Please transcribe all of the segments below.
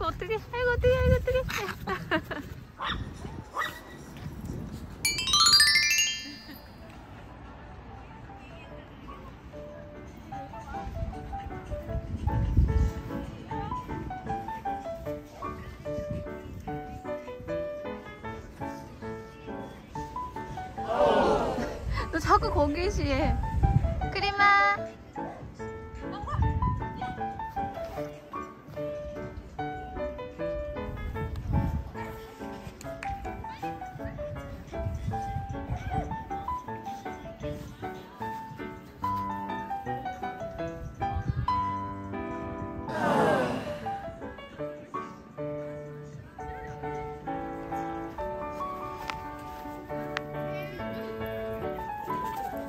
아이고 어떡해. 아이고 어떡해. 아이고 어떡해. 너 자꾸 거기에 시해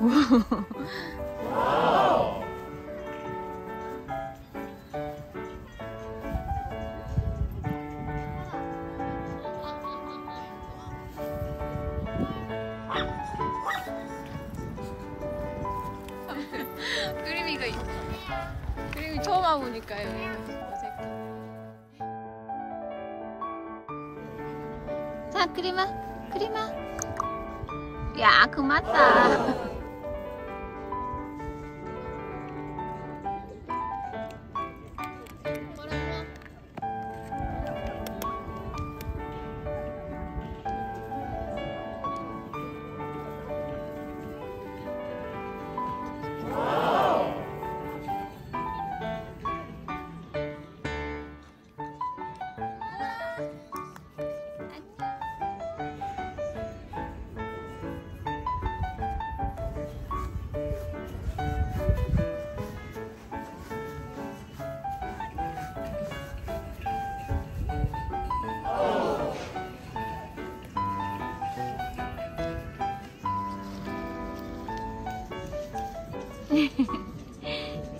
그림이가 그림이 처음 와보니까요 어색해. 자 그림아 그림아. 야 그맞다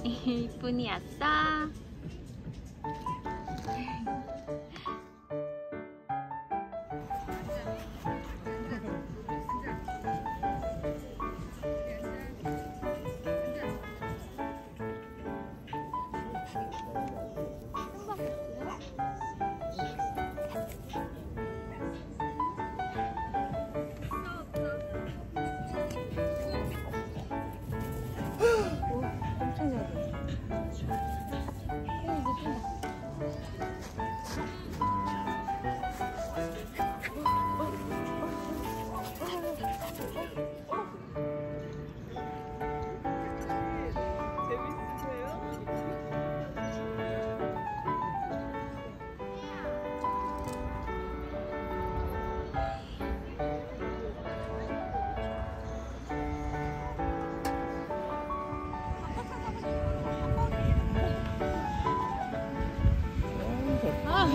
이쁜이 왔어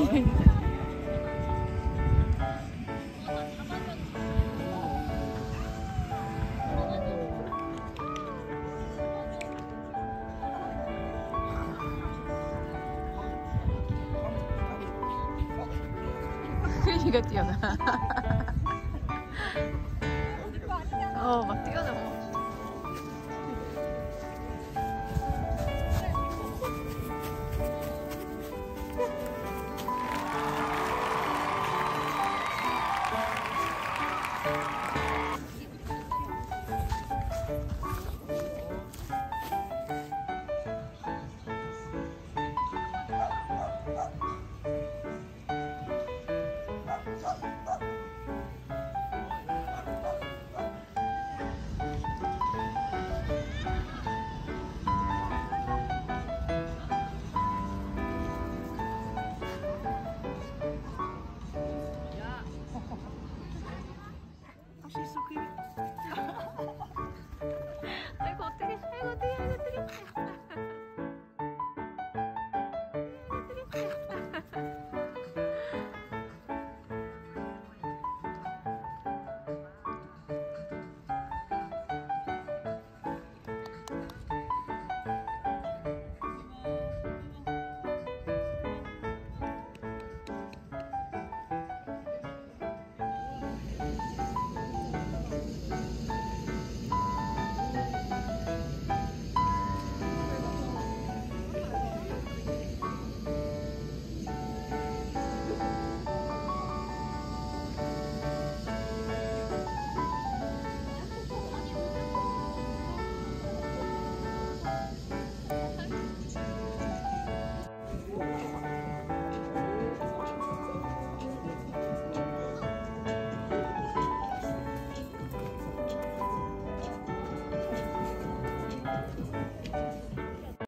이가 뛰어나. 어막 뛰어나